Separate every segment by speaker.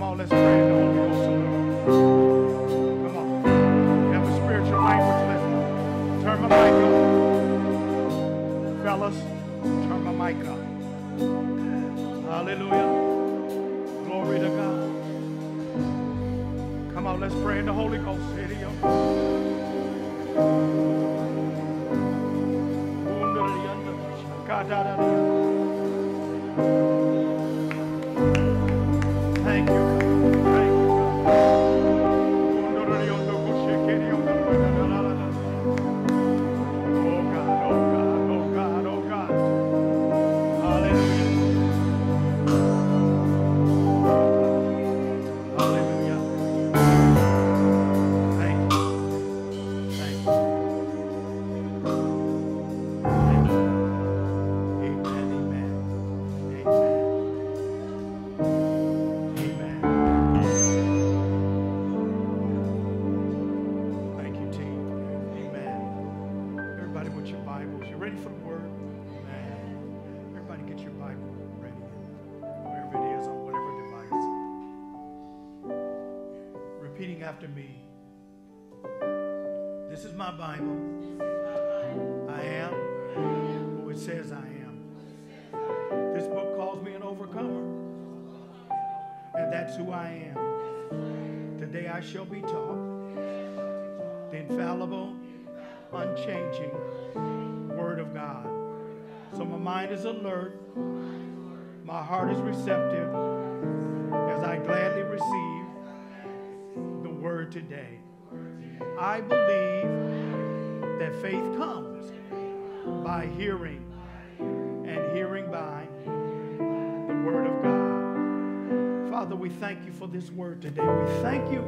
Speaker 1: Come on, let's pray in the Holy Ghost a. Come on. Have a spiritual language. Let's turn my mic on. Fellas, turn my mic up. Hallelujah. Glory to God. Come on, let's pray in the Holy Ghost. Thank after me. This is my Bible. I am who it says I am. This book calls me an overcomer. And that's who I am. Today I shall be taught the infallible, unchanging Word of God. So my mind is alert, my heart is receptive as I gladly Today. I believe that faith comes by hearing, and hearing by the Word of God. Father, we thank you for this word today. We thank you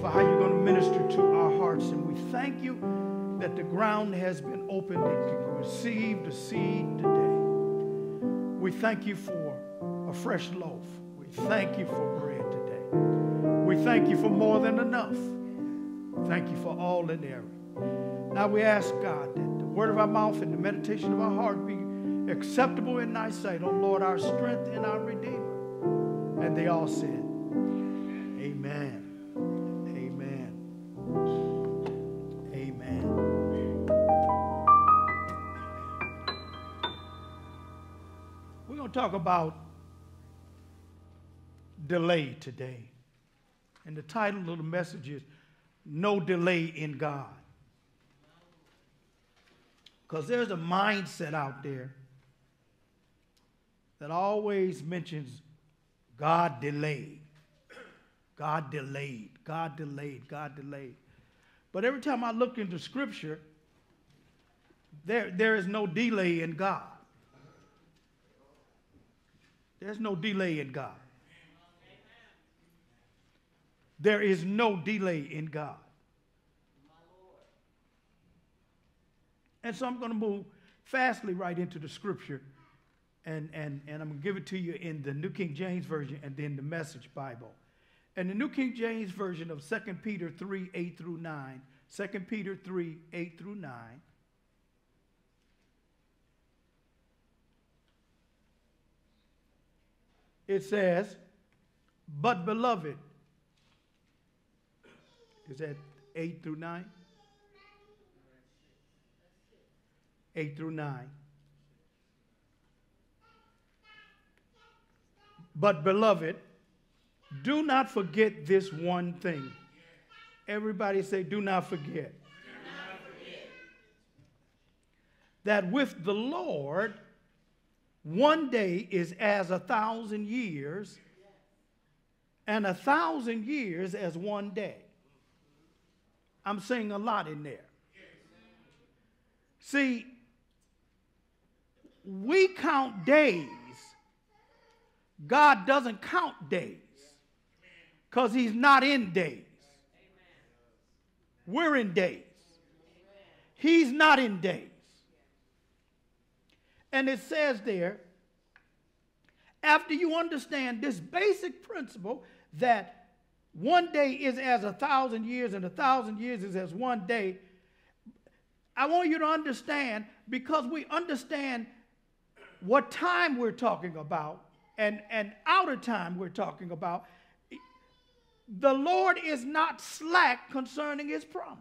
Speaker 1: for how you're going to minister to our hearts. And we thank you that the ground has been opened and can receive the seed today. We thank you for a fresh loaf. We thank you for bread today. Thank you for more than enough. Thank you for all in every. Now we ask God that the word of our mouth and the meditation of our heart be acceptable in thy sight, O Lord, our strength and our redeemer. And they all said, Amen. Amen. Amen. We're going to talk about delay today. And the title of the message is No Delay in God. Because there's a mindset out there that always mentions God delayed. God delayed. God delayed. God delayed. But every time I look into Scripture, there, there is no delay in God. There's no delay in God. There is no delay in God. And so I'm going to move fastly right into the Scripture and, and, and I'm going to give it to you in the New King James Version and then the Message Bible. And the New King James Version of 2 Peter 3 8 through 9, 2 Peter 3 8 through 9. It says, But beloved, is that 8 through 9? 8 through 9. But beloved, Do not forget this one thing. Everybody say, do not forget. That with the Lord, one day is as a thousand years, and a thousand years as one day. I'm saying a lot in there. See, we count days. God doesn't count days because he's not in days. We're in days. He's not in days. And it says there, after you understand this basic principle that one day is as a thousand years and a thousand years is as one day, I want you to understand because we understand what time we're talking about and, and outer time we're talking about, the Lord is not slack concerning his promise.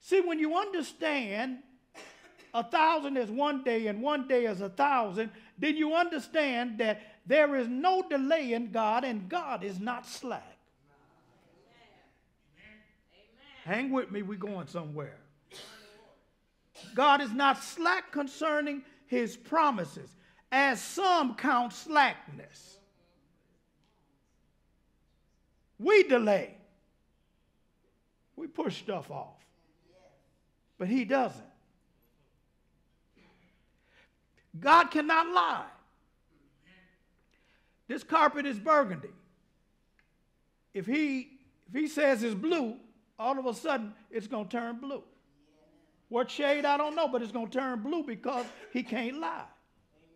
Speaker 1: See, when you understand a thousand is one day and one day is a thousand, then you understand that there is no delay in God and God is not slack. Amen. Hang with me, we're going somewhere. God is not slack concerning his promises, as some count slackness. We delay. We push stuff off. But he doesn't. God cannot lie. This carpet is burgundy. If he if he says it's blue, all of a sudden it's going to turn blue. What shade, I don't know, but it's going to turn blue because he can't lie.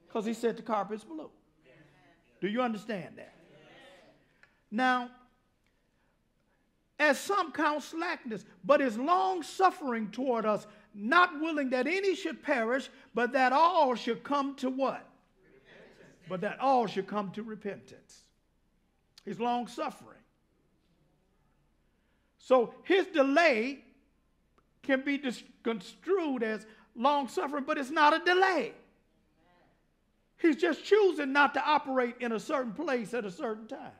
Speaker 1: Because he said the carpet's blue. Do you understand that? Now, as some count slackness, but is long suffering toward us, not willing that any should perish, but that all should come to what? But that all should come to repentance. He's long suffering. So his delay can be construed as long suffering, but it's not a delay. He's just choosing not to operate in a certain place at a certain time.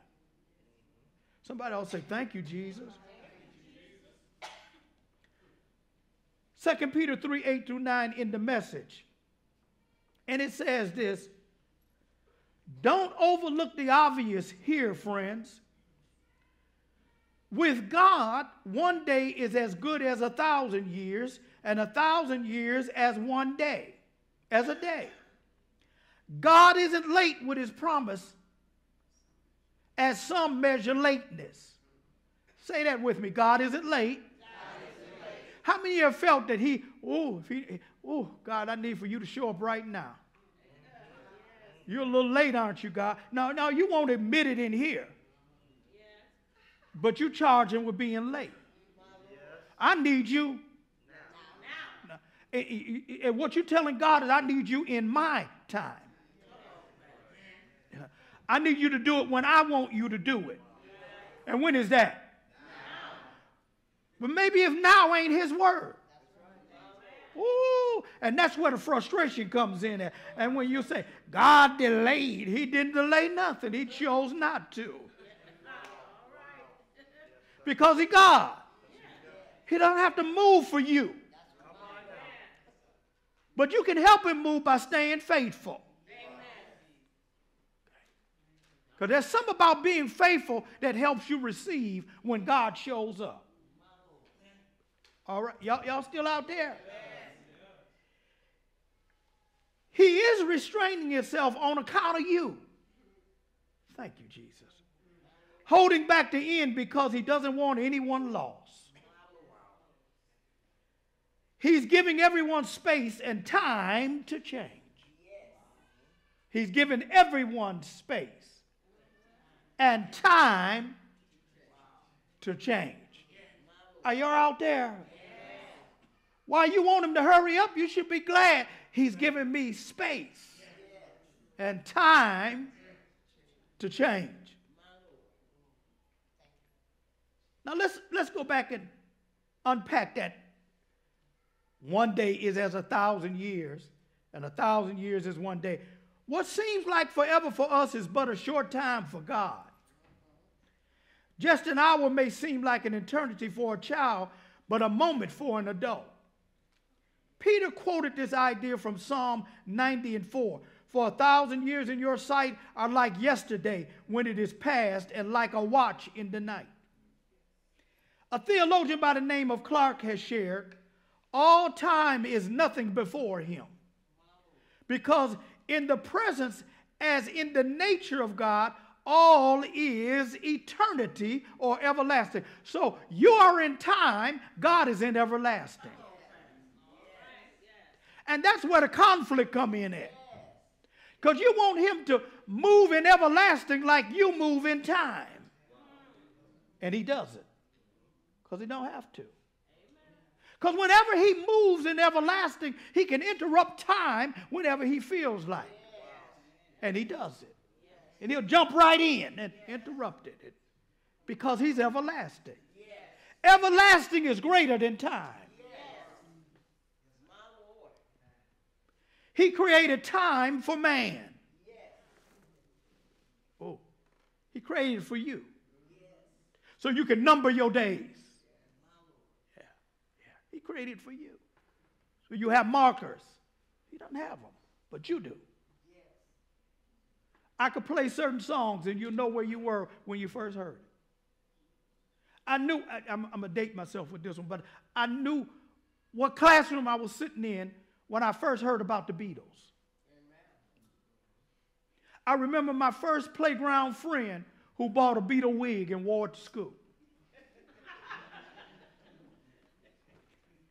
Speaker 1: Somebody else say, Thank you, Jesus. 2 Peter 3 8 through 9 in the message. And it says this Don't overlook the obvious here, friends. With God, one day is as good as a thousand years, and a thousand years as one day, as a day. God isn't late with his promise as some measure lateness. Say that with me. God isn't late. How many have felt that he, oh, he, oh, God, I need for you to show up right now. You're a little late, aren't you, God? No, no, you won't admit it in here. But you charge him with being late. I need you. Now. And what you're telling God is, I need you in my time. I need you to do it when I want you to do it. And when is that? But maybe if now ain't his word. Ooh, and that's where the frustration comes in. At. And when you say, God delayed, he didn't delay nothing. He chose not to. Because he God. He doesn't have to move for you. But you can help him move by staying faithful. Because there's something about being faithful that helps you receive when God shows up. All right, y'all, y'all still out there? He is restraining himself on account of you. Thank you, Jesus. Holding back the end because he doesn't want anyone lost. He's giving everyone space and time to change. He's giving everyone space and time to change. Are you out there? Why you want him to hurry up, you should be glad he's giving me space and time to change. Now let's let's go back and unpack that. One day is as a thousand years, and a thousand years is one day. What seems like forever for us is but a short time for God. Just an hour may seem like an eternity for a child, but a moment for an adult. Peter quoted this idea from Psalm 90 and 4. For a thousand years in your sight are like yesterday when it is past, and like a watch in the night. A theologian by the name of Clarke has shared all time is nothing before him. Because in the presence, as in the nature of God, all is eternity or everlasting. So you are in time, God is in everlasting. And that's where the conflict come in at. Because you want him to move in everlasting like you move in time. And he doesn't. Because he don't have to. Because whenever he moves in everlasting, he can interrupt time whenever he feels like. And he does it. And he'll jump right in and interrupt it. Because he's everlasting. Everlasting is greater than time. He created time for man. Oh, he created for you. So you can number your days. Yeah, yeah. He created for you. So you have markers. He doesn't have them, but you do. I could play certain songs and you know where you were when you first heard it. I knew, I, am going to date myself with this one, but I knew what classroom I was sitting in when I first heard about the Beatles. I remember my first playground friend who bought a Beatle wig and wore it to school.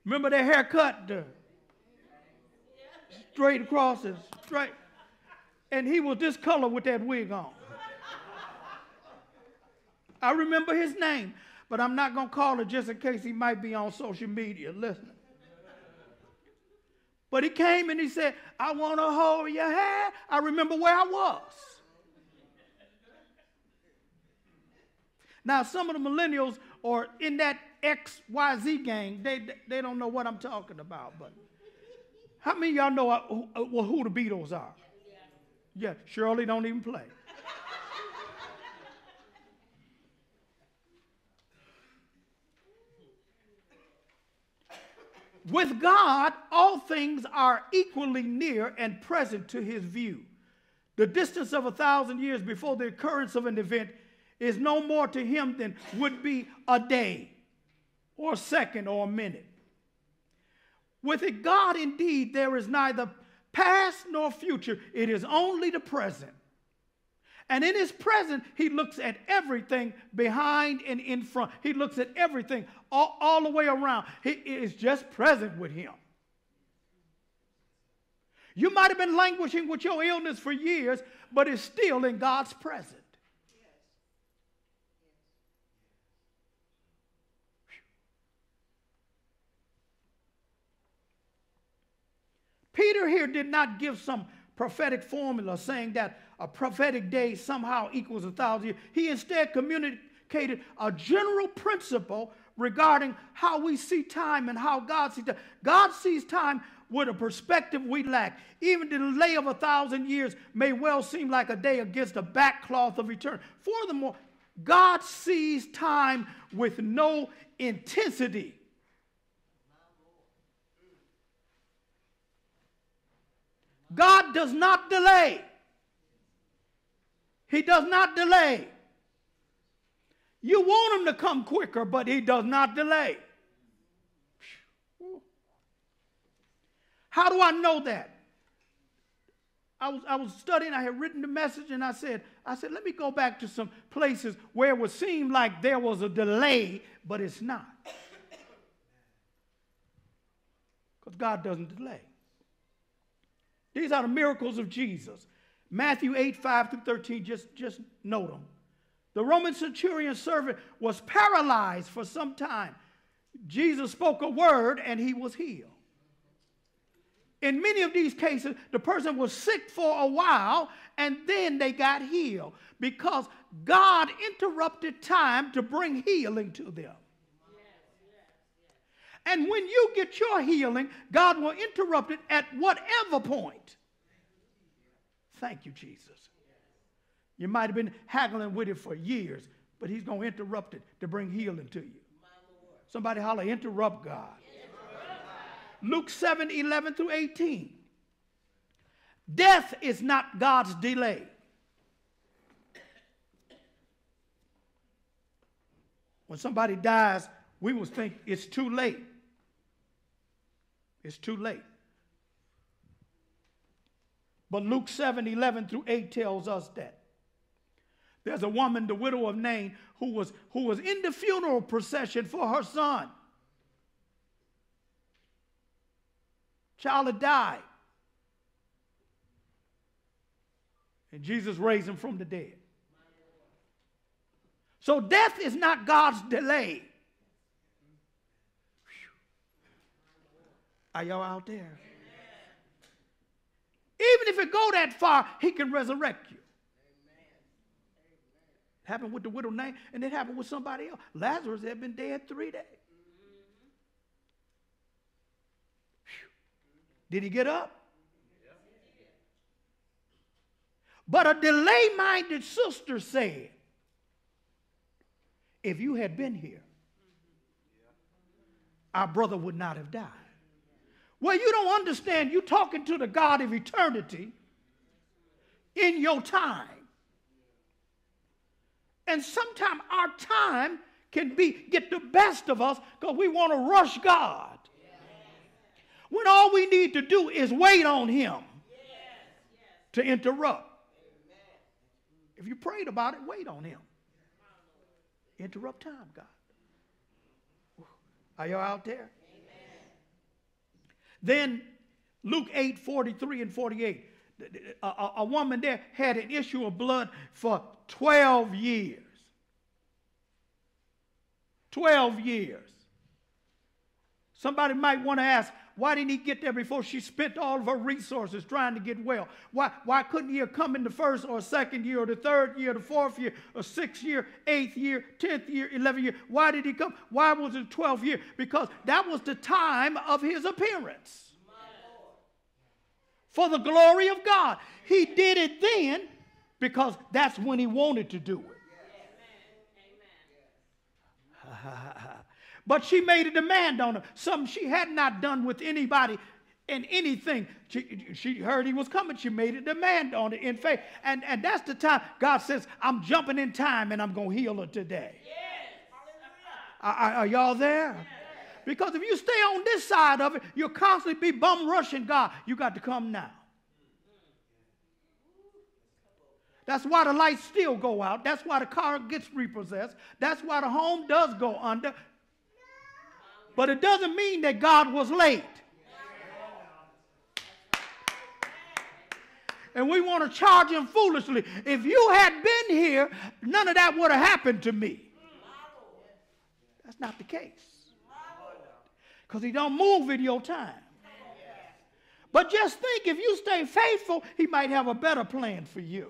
Speaker 1: remember their haircut? The straight across and straight. And he was this color with that wig on. I remember his name, but I'm not going to call it just in case he might be on social media listening. But he came and he said, I want to hold your hand. I remember where I was. Now, some of the millennials are in that XYZ gang. They, they don't know what I'm talking about. But how many y'all know uh, who, uh, who the Beatles are? Yeah, Shirley don't even play. With God, all things are equally near and present to his view. The distance of a thousand years before the occurrence of an event is no more to him than would be a day or a second or a minute. With it, God indeed, there is neither past nor future, it is only the present. And in his present, he looks at everything behind and in front. He looks at everything all, all the way around. He is just present with him. You might have been languishing with your illness for years, but it's still in God's presence. Peter here did not give some prophetic formula saying that a prophetic day somehow equals a thousand years. He instead communicated a general principle regarding how we see time and how God sees time. God sees time with a perspective we lack. Even the delay of a thousand years may well seem like a day against the backcloth of eternity. Furthermore, God sees time with no intensity. God does not delay. He does not delay. You want him to come quicker, but he does not delay. How do I know that? I was, I was studying, I had written the message, and I said, I said, let me go back to some places where it would seem like there was a delay, but it's not. Because God doesn't delay. These are the miracles of Jesus. Matthew 8, 5 through 13, just, just note them. The Roman centurion servant was paralyzed for some time. Jesus spoke a word and he was healed. In many of these cases, the person was sick for a while and then they got healed because God interrupted time to bring healing to them. And when you get your healing, God will interrupt it at whatever point. Thank you, Jesus. You might have been haggling with it for years, but he's going to interrupt it to bring healing to you. Somebody holler, interrupt God. Luke 7 11 through 18. Death is not God's delay. When somebody dies, we will think it's too late. It's too late. But Luke 7 11 through 8 tells us that. There's a woman, the widow of Nain, who was, who was in the funeral procession for her son. Child had died. And Jesus raised him from the dead. So death is not God's delay. Are y'all out there? If it go that far, he can resurrect you. It happened with the widow Nain, and it happened with somebody else. Lazarus had been dead three days. Did he get up? But a delay minded sister said, if you had been here, our brother would not have died. Well, you don't understand. You're talking to the God of eternity in your time. And sometimes our time can be get the best of us because we want to rush God. When all we need to do is wait on him to interrupt. If you prayed about it, wait on him. Interrupt time, God. Are y'all out there? Then Luke 8 43 and 48. A, a, a, woman there had an issue of blood for 12 years. 12 years. Somebody might want to ask, why didn't he get there before she spent all of her resources trying to get well? Why, why couldn't he have come in the first or second year or the third year, the fourth year, or sixth year, eighth year, tenth year, eleventh year? Why did he come? Why was it 12th year? Because that was the time of his appearance. For the glory of God. He did it then because that's when he wanted to do it. But she made a demand on him, something she had not done with anybody and anything. She, she heard he was coming. She made a demand on it in faith. And, and that's the time God says, I'm jumping in time and I'm going to heal her today. Yes. Are, are, y'all there? Yes. Because if you stay on this side of it, you'll constantly be bum rushing God. You got to come now. That's why the lights still go out. That's why the car gets repossessed. That's why the home does go under. But it doesn't mean that God was late. And we want to charge him foolishly. If you had been here, none of that would have happened to me. That's not the case. Because he don't move in your time. But just think, if you stay faithful, he might have a better plan for you.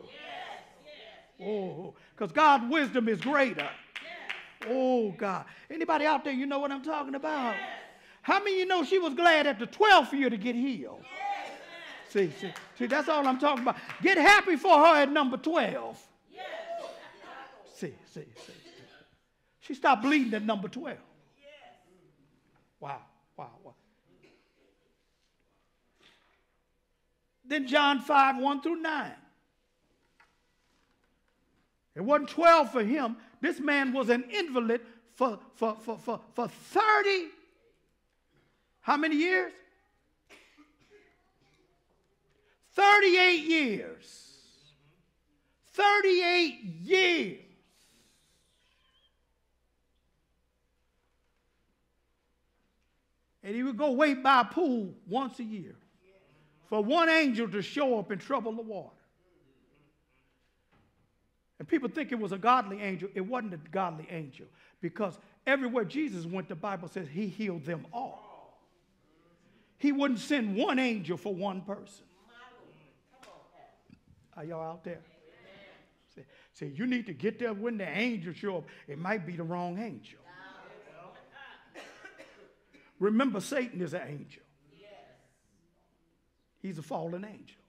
Speaker 1: Oh, because God's wisdom is greater. Oh, God. Anybody out there, you know what I'm talking about? Yes. How many you know she was glad at the 12th year to get healed? Yes. See, see, see, that's all I'm talking about. Get happy for her at number 12. Yes. See, see, see. She stopped bleeding at number 12. Wow, wow, wow. Then John 5, 1 through 9. It wasn't 12 for him. This man was an invalid for, for, for, for, for 30, how many years? 38 years. 38 years. And he would go wait by a pool once a year for one angel to show up and trouble the water. And people think it was a godly angel. It wasn't a godly angel because everywhere Jesus went, the Bible says he healed them all. He wouldn't send one angel for one person. Are y'all out there? Say, say, you need to get there when the angel show up. It might be the wrong angel. Remember, Satan is an angel. He's a fallen angel.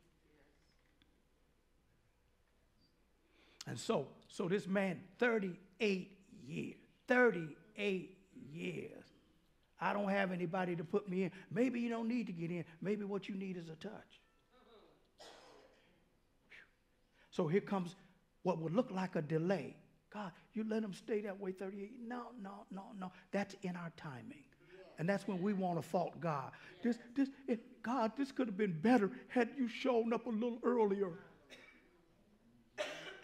Speaker 1: And so, so this man, 38 38 years. 38 years. I don't have anybody to put me in. Maybe you don't need to get in. Maybe what you need is a touch. So here comes what would look like a delay. God, you let them stay that way 38. No, no, no, no. That's in our timing. And that's when we want to fault God. This, this, God, this could have been better had you shown up a little earlier.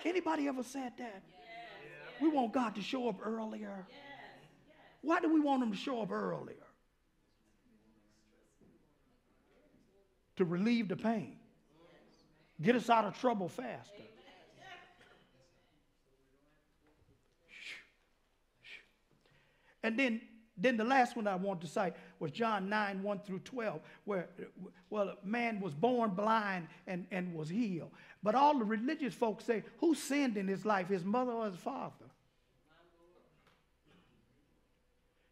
Speaker 1: Anybody ever said that? We want God to show up earlier. Why do we want him to show up earlier? To relieve the pain. Get us out of trouble faster. And then, then the last one I want to cite was John 9, 1 through 12, where, well, a man was born blind and, and was healed. But all the religious folks say, who sinned in his life, his mother or his father?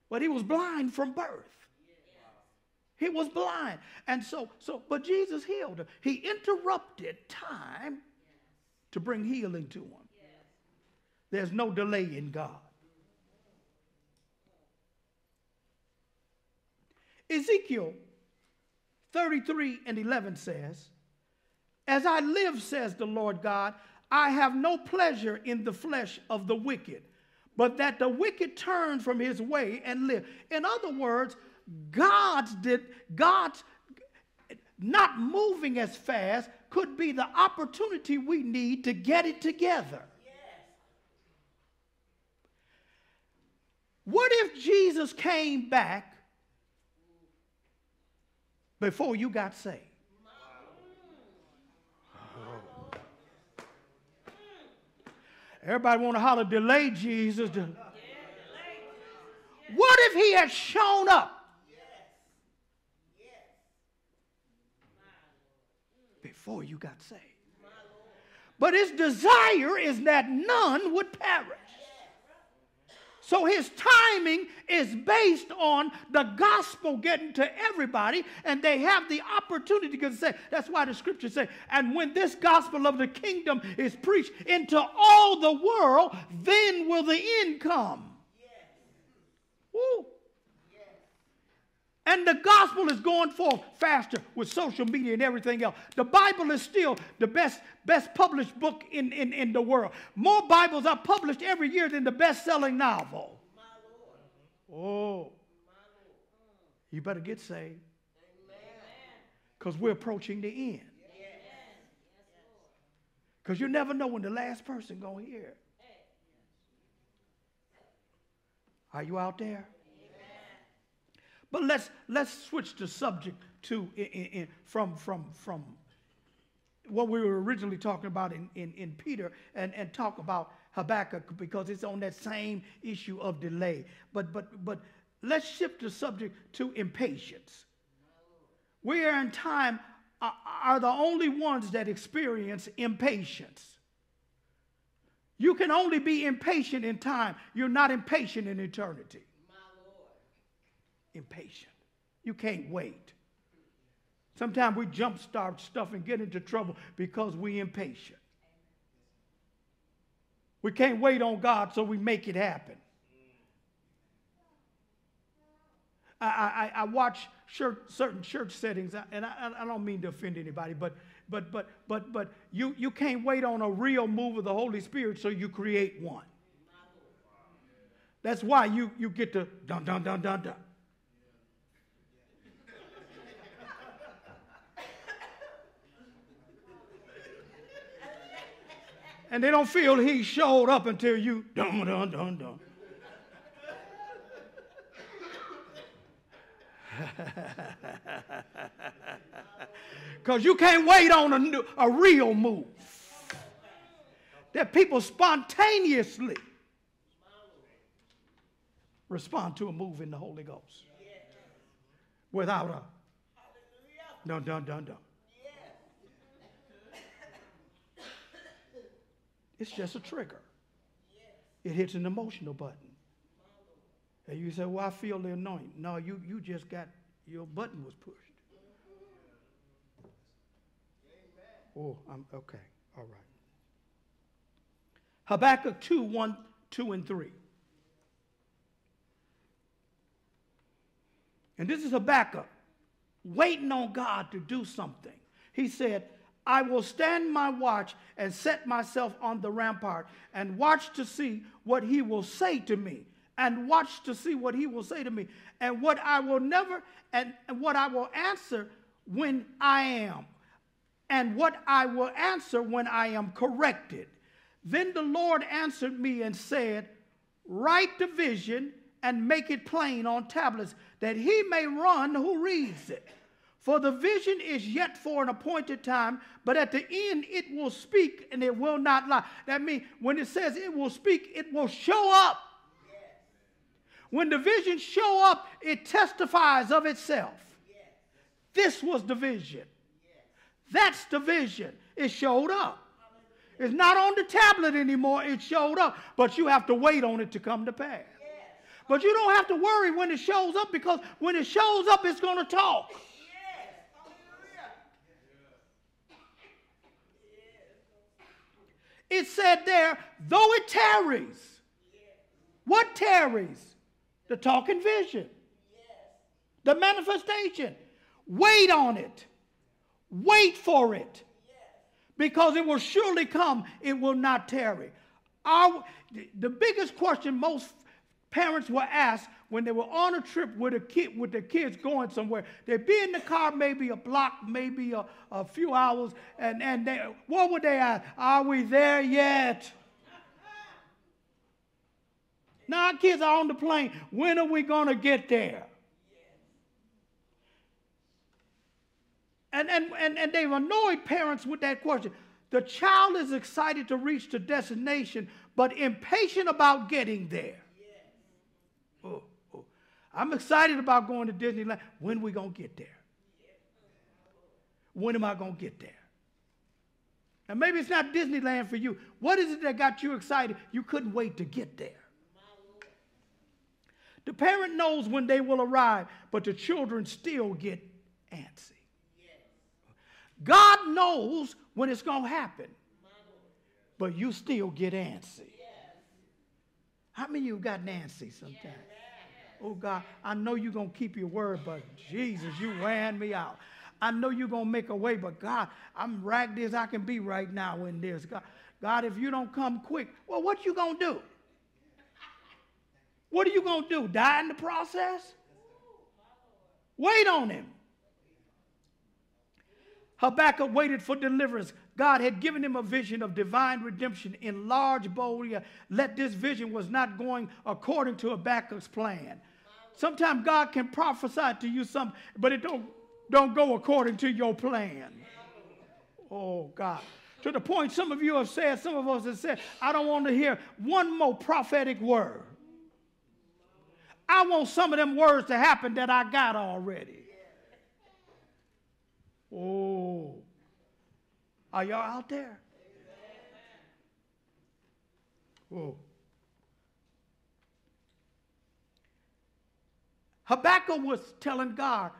Speaker 1: But he was blind from birth. He was blind. And so, so, but Jesus healed him. He interrupted time to bring healing to him. There's no delay in God. Ezekiel 33 and 11 says, As I live, says the Lord God, I have no pleasure in the flesh of the wicked, but that the wicked turn from his way and live. In other words, God's did God's not moving as fast could be the opportunity we need to get it together. Yes. What if Jesus came back before you got saved? Everybody want to holler, delay Jesus. What if he had shown up? Before you got saved. But his desire is that none would perish. So his timing is based on the gospel getting to everybody, and they have the opportunity to say, that's why the scriptures say, and when this gospel of the kingdom is preached into all the world, then will the end come. Yes. Woo. And the gospel is going forth faster with social media and everything else. The Bible is still the best, best published book in, in, in the world. More Bibles are published every year than the best selling novel. Oh. You better get saved. Because we're approaching the end. Because you never know when the last person going to hear. Are you out there? But let's let's switch the subject to in, in, from from from what we were originally talking about in, in, in Peter and, and talk about Habakkuk because it's on that same issue of delay. But but but let's shift the subject to impatience. We are in time are, are the only ones that experience impatience. You can only be impatient in time. You're not impatient in eternity impatient. You can't wait. Sometimes we jumpstart stuff and get into trouble because we impatient. We can't wait on God, so we make it happen. I, I, I watch certain church settings, and I, I don't mean to offend anybody, but but but but but you you can't wait on a real move of the Holy Spirit, so you create one. That's why you you get to dun dun dun dun dun. And they don't feel he showed up until you dun dun dun dun. Because you can't wait on a, new, a real move. That people spontaneously respond to a move in the Holy Ghost without a dun dun dun dun. It's just a trigger. It hits an emotional button. And you say, Well, I feel the anointing. No, you, you just got your button was pushed. Oh, I'm okay. All right. Habakkuk 2 1 2, and 3. And this is Habakkuk waiting on God to do something. He said, I will stand my watch and set myself on the rampart and watch to see what he will say to me and watch to see what he will say to me and what I will never and, and what I will answer when I am and what I will answer when I am corrected. Then the Lord answered me and said, Write the vision and make it plain on tablets, that he may run who reads it. For the vision is yet for an appointed time, but at the end it will speak and it will not lie. That means when it says it will speak, it will show up. When the vision show up, it testifies of itself. This was the vision. That's the vision. It showed up. It's not on the tablet anymore. It showed up, but you have to wait on it to come to pass. But you don't have to worry when it shows up because when it shows up, it's going to talk. It said there, though it tarries. What tarries? The talking vision. The manifestation. Wait on it. Wait for it. Because it will surely come, it will not tarry. Our, the biggest question most parents were asked when they were on a trip with a kid with their kids going somewhere. They'd be in the car maybe a block, maybe a, a few hours, and, and they, what would they ask? Are we there yet? Now our kids are on the plane. When are we going to get there? And, and, and, and they've annoyed parents with that question. The child is excited to reach the destination, but impatient about getting there. I'm excited about going to Disneyland. When we going to get there? When am I going to get there? And maybe it's not Disneyland for you. What is it that got you excited? You couldn't wait to get there. The parent knows when they will arrive, but the children still get antsy. God knows when it's going to happen, but you still get antsy. How many of you got Nancy sometimes? Oh God, I know you're going to keep your word, but Jesus, you ran me out. I know you're going to make a way, but God, I'm ragged as I can be right now in this. God, God, if you don't come quick, well, what you going to do? What are you going to do? Die in the process? Wait on him. Habakkuk waited for deliverance. God had given him a vision of divine redemption in large boldly. Let this vision was not going according to Habakkuk's plan. Sometimes God can prophesy to you something, but it don't, don't go according to your plan. Oh God. To the point some of you have said, some of us have said, I don't want to hear one more prophetic word. I want some of them words to happen that I got already. Oh. Are y'all out there? Oh. Habakkuk was telling God,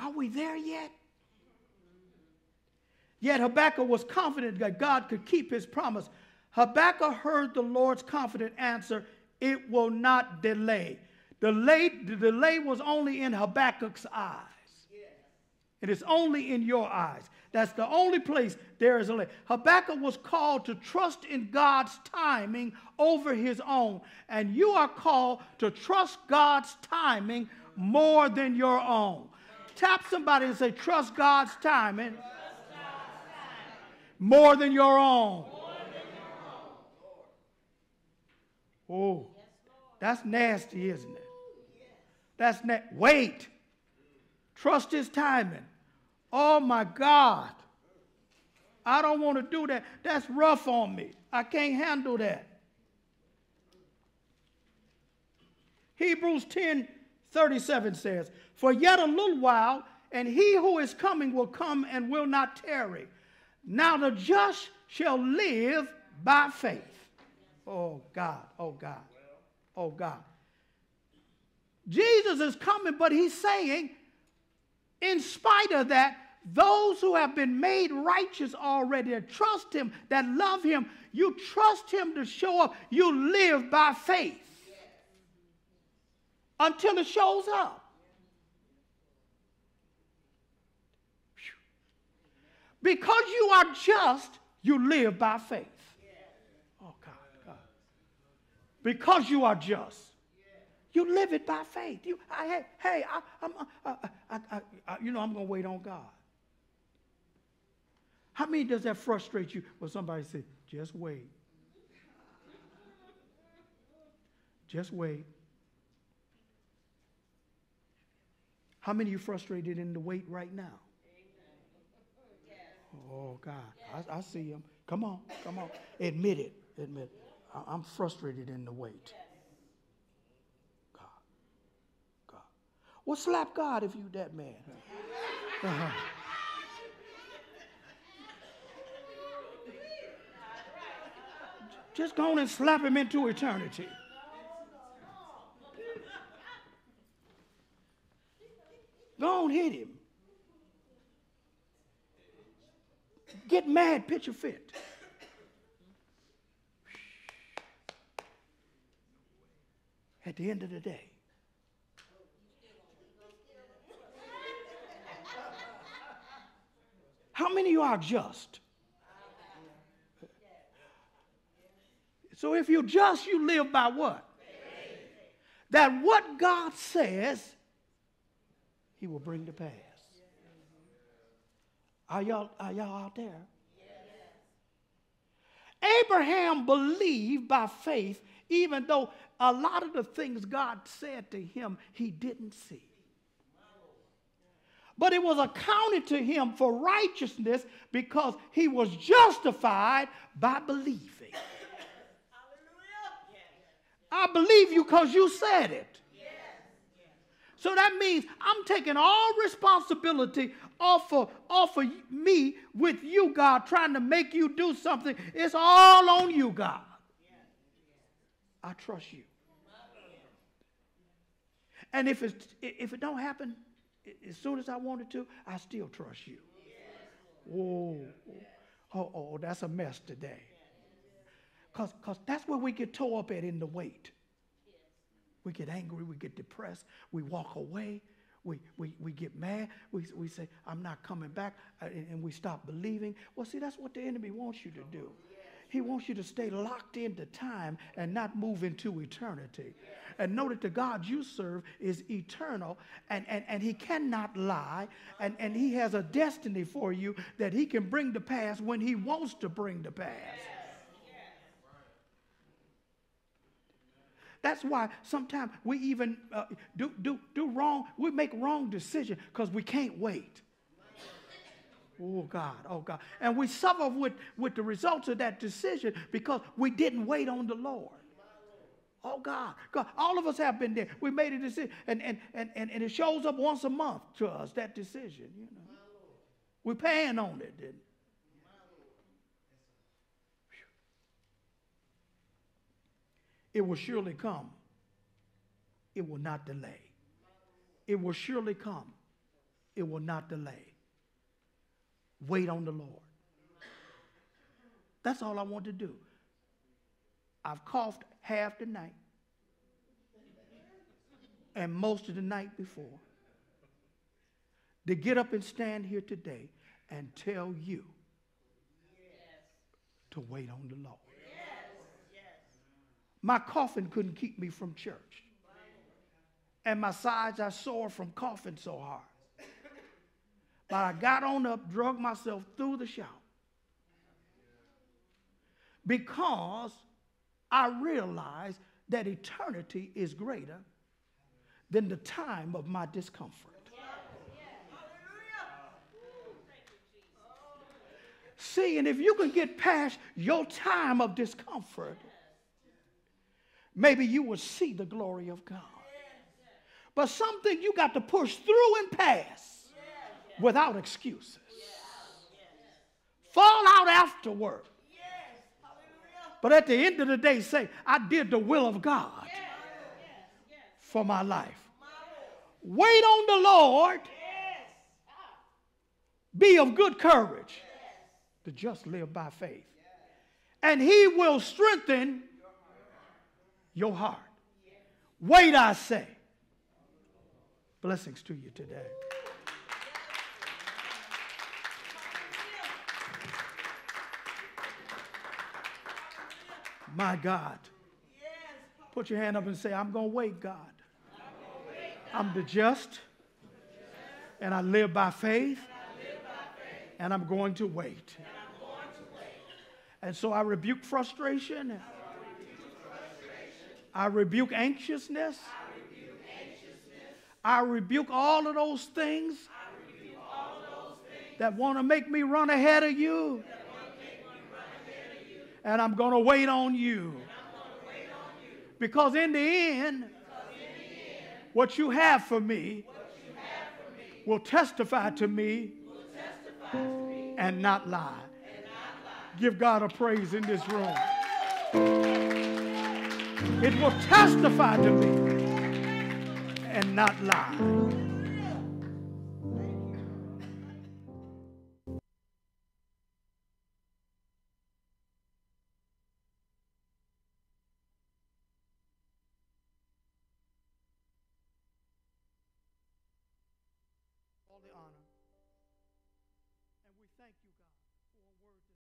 Speaker 1: Are we there yet? Yet Habakkuk was confident that God could keep his promise. Habakkuk heard the Lord's confident answer, It will not delay. The delay, the delay was only in Habakkuk's eyes. It is only in your eyes. That's the only place there is a delay. Habakkuk was called to trust in God's timing over his own. And you are called to trust God's timing more than your own. Tap somebody and say, Trust God's timing, trust God's timing. More, than your own. than your own. Oh, that's nasty, isn't it? That's na- wait. Trust his timing. Oh my God. I don't want to do that. That's rough on me. I can't handle that. Hebrews 10 37 says, For yet a little while, and he who is coming will come and will not tarry. Now the just shall live by faith. Oh God, oh God, oh God. Jesus is coming, but he's saying, in spite of that, Those who have been made righteous already, trust Him, that love Him, you trust Him to show up. You live by faith until it shows up. Because you are just, you live by faith. Oh, God, God. Because you are just, you live it by faith. You, I, hey, hey, I, I'm, uh, uh, uh, I, I, I, you know, I'm going to wait on God. How many does that frustrate you when somebody says, just wait? Just wait. How many of you frustrated in the wait right now? Oh, God. I, I see him. Come on. Come on. Admit it. Admit it. I, I'm frustrated in the wait. Well, slap God if you that man. Uh-huh. Just go on and slap him into eternity. Go on, hit him. Get mad, pitch a fit. At the end of the day, how many of you are just? So if you're just, you live by what? That what God says, He will bring to pass. Are y'all, are y'all out there? Abraham believed by faith, even though a lot of the things God said to him, he didn't see. But it was accounted to him for righteousness because he was justified by believing. I believe you because you said it. So that means I'm taking all responsibility off of, off of me with you, God, trying to make you do something. It's all on you, God. I trust you. And if, it's, if it don't happen as soon as I wanted to, I still trust you. Oh, oh, oh, that's a mess today. Because cause that's where we get tore up at in the wait. We get angry, we get depressed, we walk away, we, we, we get mad, we, we say, I'm not coming back, uh, and, and we stop believing. Well, see, that's what the enemy wants you to do. He wants you to stay locked into time and not move into eternity. And know that the God you serve is eternal and, and, and he cannot lie. And, and he has a destiny for you that he can bring to pass when he wants to bring to pass. That's why sometimes we even uh, do, do, do wrong, we make wrong decisions because we can't wait. Oh God, oh God. And we suffer with, with the results of that decision because we didn't wait on the Lord. Oh God, God, all of us have been there. We made a decision, and, and, and, and, and it shows up once a month to us, that decision, you know. We're paying on it, didn't It will surely come. It will not delay. It will surely come. It will not delay. Wait on the Lord. That's all I want to do. I've coughed half the night and most of the night before to get up and stand here today and tell you yes. to wait on the Lord. My coughing couldn't keep me from church. And my sides are sore from coughing so hard. But I got on up, drug myself through the shout. Because I realized that eternity is greater than the time of my discomfort. See, and if you can get past your time of discomfort, maybe you will see the glory of God. But something you got to push through and pass without excuses. Fall out afterward. But at the end of the day, say, I did the will of God for my life. Wait on the Lord. Be of good courage. The just live by faith. And he will strengthen your heart. Wait, I say. Blessings to you today. My God. Put your hand up and say, I'm going to wait, God. I'm the just, and I live by faith, and I'm going to wait. And so I rebuke frustration. I rebuke anxiousness. I rebuke all of those things that want to make me run ahead of you. And I'm going to wait on you. Because in the end, what you have for me will testify to me and not lie. Give God a praise in this room. It will testify to me and not lie.